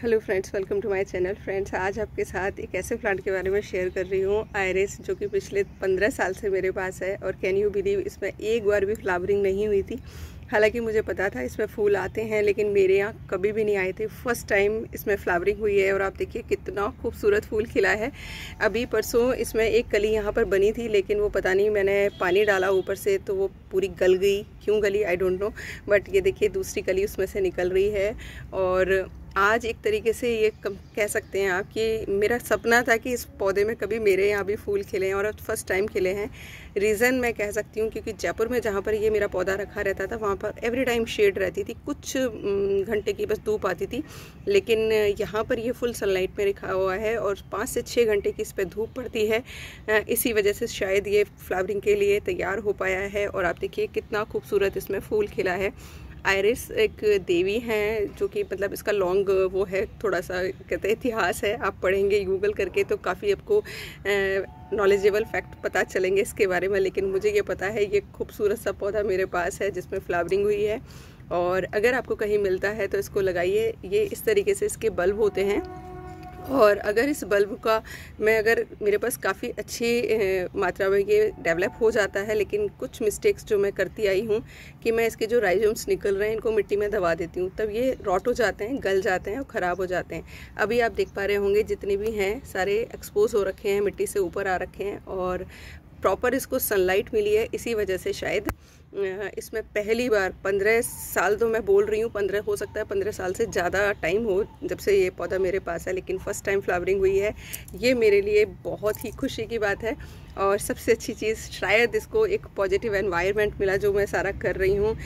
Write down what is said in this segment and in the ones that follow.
Hello friends, welcome to my channel. Friends, आज आपके साथ एक ऐसे प्लांट के बारे में शेयर कर रही हूँ, आयरिस, जो कि पिछले पंद्रह साल से मेरे पास है और कैन यू बिलीव इसमें एक बार भी फ्लावरिंग नहीं हुई थी। हालाँकि मुझे पता था इसमें फूल आते हैं, लेकिन मेरे यहाँ कभी भी नहीं आए थे। फ़र्स्ट टाइम इसमें फ्लावरिंग हुई है और आप देखिए कितना खूबसूरत फूल खिला है। अभी परसों इसमें एक कली यहाँ पर बनी थी, लेकिन वो पता नहीं मैंने पानी डाला ऊपर से तो वो पूरी गल गई। क्यों गली? आई डोंट नो बट ये देखिए, दूसरी कली उसमें से निकल रही है और आज एक तरीके से ये कह सकते हैं आप कि मेरा सपना था कि इस पौधे में कभी मेरे यहाँ भी फूल खिले हैं और फ़र्स्ट टाइम खिले हैं। रीज़न मैं कह सकती हूँ क्योंकि जयपुर में जहाँ पर ये मेरा पौधा रखा रहता था, वहाँ पर एवरी टाइम शेड रहती थी, कुछ घंटे की बस धूप आती थी। लेकिन यहाँ पर ये फुल सनलाइट में रखा हुआ है और पाँच से छः घंटे की इस पर धूप पड़ती है। इसी वजह से शायद ये फ्लावरिंग के लिए तैयार हो पाया है और आप देखिए कितना खूबसूरत इसमें फूल खिला है। आयरिस एक देवी हैं जो कि मतलब इसका लॉन्ग वो है, थोड़ा सा कहते हैं इतिहास है। आप पढ़ेंगे, गूगल करके तो काफ़ी आपको नॉलेजेबल फैक्ट पता चलेंगे इसके बारे में, लेकिन मुझे ये पता है, ये खूबसूरत सा पौधा मेरे पास है जिसमें फ्लावरिंग हुई है। और अगर आपको कहीं मिलता है तो इसको लगाइए। ये इस तरीके से इसके बल्ब होते हैं। और अगर इस बल्ब का मैं अगर मेरे पास काफ़ी अच्छी मात्रा में ये डेवलप हो जाता है, लेकिन कुछ मिस्टेक्स जो मैं करती आई हूँ कि मैं इसके जो राइजम्स निकल रहे हैं, इनको मिट्टी में दबा देती हूँ, तब ये रॉट हो जाते हैं, गल जाते हैं और ख़राब हो जाते हैं। अभी आप देख पा रहे होंगे जितने भी हैं, सारे एक्सपोज हो रखे हैं, मिट्टी से ऊपर आ रखे हैं और प्रॉपर इसको सनलाइट मिली है, इसी वजह से शायद इसमें पहली बार पंद्रह साल तो मैं बोल रही हूँ, पंद्रह हो सकता है, पंद्रह साल से ज़्यादा टाइम हो जब से ये पौधा मेरे पास है, लेकिन फ़र्स्ट टाइम फ्लावरिंग हुई है। ये मेरे लिए बहुत ही खुशी की बात है। और सबसे अच्छी चीज़, शायद इसको एक पॉजिटिव एनवायरनमेंट मिला जो मैं सारा कर रही हूँ।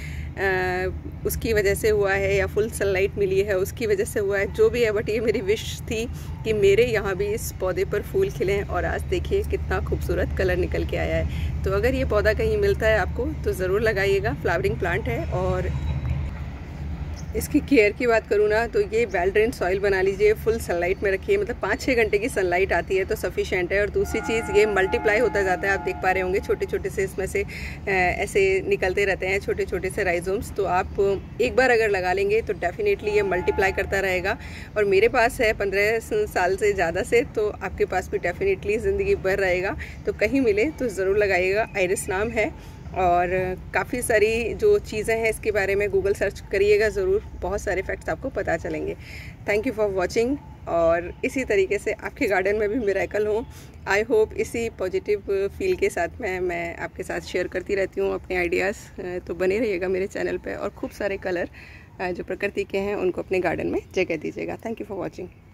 उसकी वजह से हुआ है या फुल सनलाइट मिली है, उसकी वजह से हुआ है, जो भी है बट ये मेरी विश थी कि मेरे यहाँ भी इस पौधे पर फूल खिलें और आज देखिए कितना खूबसूरत कलर निकल के आया है। तो अगर ये पौधा कहीं मिलता है आपको तो ज़रूर लगाइएगा। फ्लावरिंग प्लांट है और इसकी केयर की बात करूँ ना तो ये वेल ड्रेन सॉइल बना लीजिए फुल सनलाइट में रखिए। मतलब पाँच छः घंटे की सनलाइट आती है तो सफिशेंट है। और दूसरी चीज़, ये मल्टीप्लाई होता जाता है, आप देख पा रहे होंगे छोटे छोटे से इसमें से ऐसे निकलते रहते हैं छोटे छोटे से राइजोम्स तो आप एक बार अगर लगा लेंगे तो डेफिनेटली ये मल्टीप्लाई करता रहेगा। और मेरे पास है पंद्रह साल से ज़्यादा से तो आपके पास भी डेफिनेटली ज़िंदगी भर रहेगा। तो कहीं मिले तो ज़रूर लगाइएगा। आयरस नाम है। और काफ़ी सारी जो चीज़ें हैं इसके बारे में गूगल सर्च करिएगा ज़रूर। बहुत सारे फैक्ट्स आपको पता चलेंगे। थैंक यू फॉर वॉचिंग और इसी तरीके से आपके गार्डन में भी मेरेकल हो। आई होप इसी पॉजिटिव फील के साथ में मैं आपके साथ शेयर करती रहती हूँ अपने आइडियाज़ तो बने रहिएगा मेरे चैनल पे और खूब सारे कलर जो प्रकृति के हैं, उनको अपने गार्डन में जगह दीजिएगा। Thank you for watching